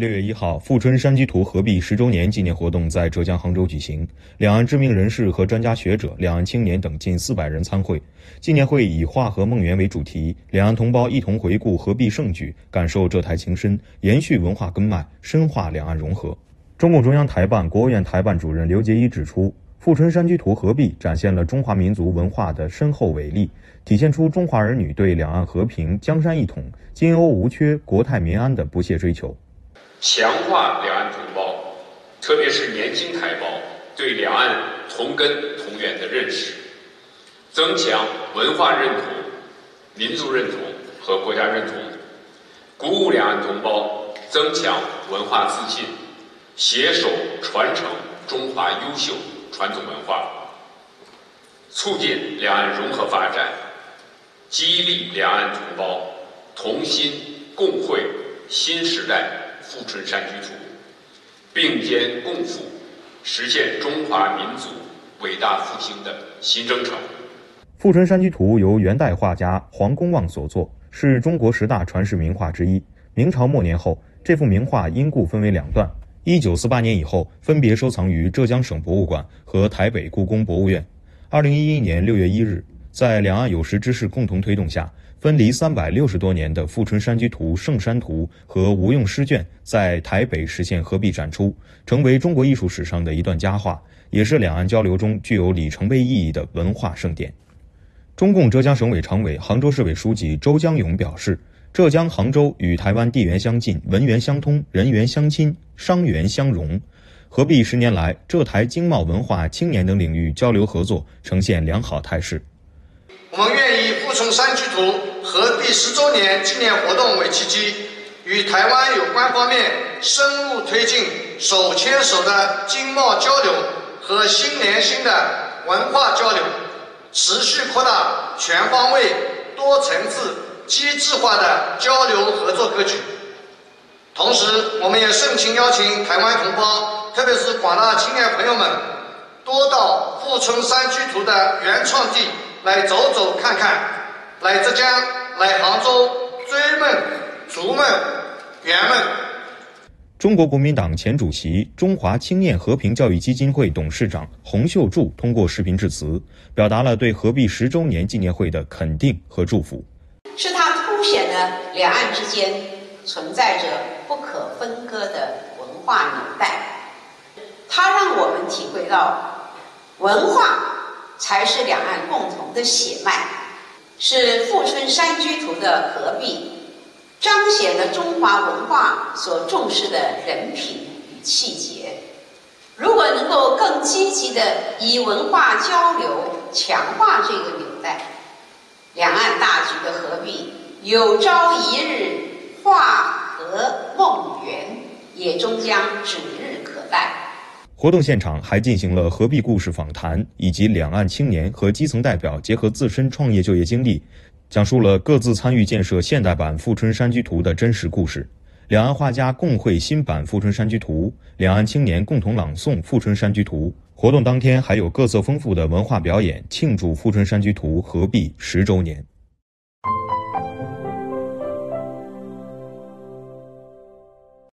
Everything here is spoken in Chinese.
六月一号，富春山居图合璧十周年纪念活动在浙江杭州举行，两岸知名人士和专家学者、两岸青年等近四百人参会。纪念会以“化合梦圆”为主题，两岸同胞一同回顾合璧盛举，感受浙台情深，延续文化根脉，深化两岸融合。中共中央台办、国务院台办主任刘结一指出，富春山居图合璧展现了中华民族文化的深厚伟力，体现出中华儿女对两岸和平、江山一统、金瓯无缺、国泰民安的不懈追求。强化两岸同胞，特别是年轻台胞对两岸同根同源的认识，增强文化认同、民族认同和国家认同，鼓舞两岸同胞增强文化自信，携手传承中华优秀传统文化，促进两岸融合发展，激励两岸同胞同心共绘新时代。富春山居图，并肩共赴，实现中华民族伟大复兴的新征程。富春山居图由元代画家黄公望所作，是中国十大传世名画之一。明朝末年后，这幅名画因故分为两段。一九四八年以后，分别收藏于浙江省博物馆和台北故宫博物院。二零一一年六月一日，在两岸有识之士共同推动下。分离三百六十多年的《富春山居图》《圣山图》和吴用诗卷在台北实现合璧展出，成为中国艺术史上的一段佳话，也是两岸交流中具有里程碑意义的文化盛典。中共浙江省委常委、杭州市委书记周江勇表示，浙江杭州与台湾地缘相近、文缘相通、人缘相亲、商缘相融，合璧十年来，浙台经贸、文化、青年等领域交流合作呈现良好态势。我们愿以富春山居图合璧十周年纪念活动为契机，与台湾有关方面深入推进手牵手的经贸交流和心连心的文化交流，持续扩大全方位、多层次、机制化的交流合作格局。同时，我们也盛情邀请台湾同胞，特别是广大青年朋友们，多到富春山居图的原创地。来走走看看，来浙江，来杭州，追梦、逐梦、圆梦。中国国民党前主席、中华青年和平教育基金会董事长洪秀柱通过视频致辞，表达了对合璧十周年纪念会的肯定和祝福。是它凸显了两岸之间存在着不可分割的文化纽带，它让我们体会到文化。才是两岸共同的血脉，是富春山居图的合璧，彰显了中华文化所重视的人品与气节。如果能够更积极的以文化交流强化这个纽带，两岸大局的合璧有朝一日化和梦圆，也终将指日可待。活动现场还进行了合璧故事访谈，以及两岸青年和基层代表结合自身创业就业经历，讲述了各自参与建设现代版富春山居图的真实故事。两岸画家共绘新版富春山居图，两岸青年共同朗诵富春山居图。活动当天还有各色丰富的文化表演，庆祝富春山居图合璧十周年。